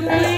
me.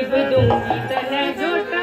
इब दूं तन जुट